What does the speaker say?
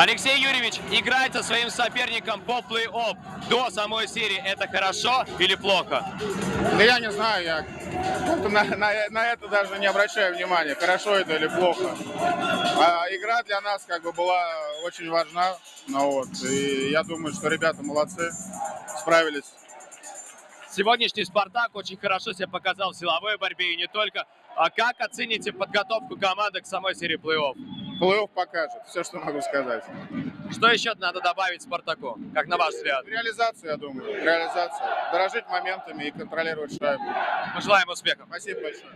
Алексей Юрьевич играет со своим соперником по плей-офф до самой серии. Это хорошо или плохо? Да я не знаю, я на, на- на это даже не обращаю внимания, хорошо это или плохо. А игра для нас как бы была очень важна, ну вот, и я думаю, что ребята молодцы, справились. Сегодняшний «Спартак» очень хорошо себя показал в силовой борьбе и не только. А как оцените подготовку команды к самой серии плей-офф? Плей-офф покажет, все, что могу сказать. Что еще надо добавить «Спартаку», как на ваш взгляд? Реализацию, я думаю, реализацию. Дорожить моментами и контролировать шайбу. Мы желаем успехов. Спасибо большое.